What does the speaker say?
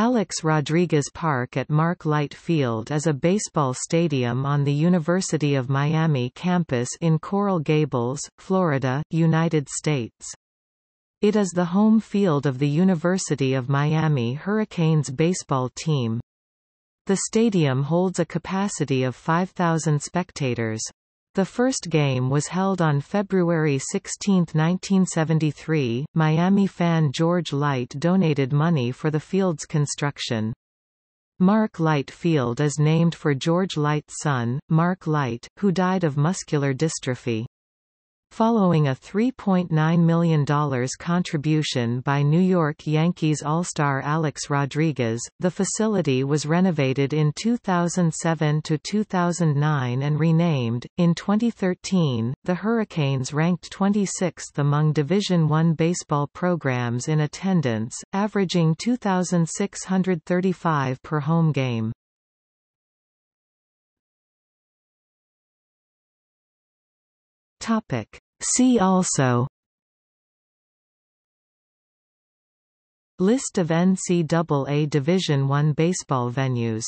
Alex Rodriguez Park at Mark Light Field is a baseball stadium on the University of Miami campus in Coral Gables, Florida, United States. It is the home field of the University of Miami Hurricanes baseball team. The stadium holds a capacity of 5,000 spectators. The first game was held on February 16, 1973. Miami fan George Light donated money for the field's construction. Mark Light Field is named for George Light's son, Mark Light, who died of muscular dystrophy. Following a $3.9 million contribution by New York Yankees All-Star Alex Rodriguez, the facility was renovated in 2007 to 2009 and renamed. In 2013, the Hurricanes ranked 26th among Division I baseball programs in attendance, averaging 2,635 per home game. Topic. See also. List of NCAA Division I baseball venues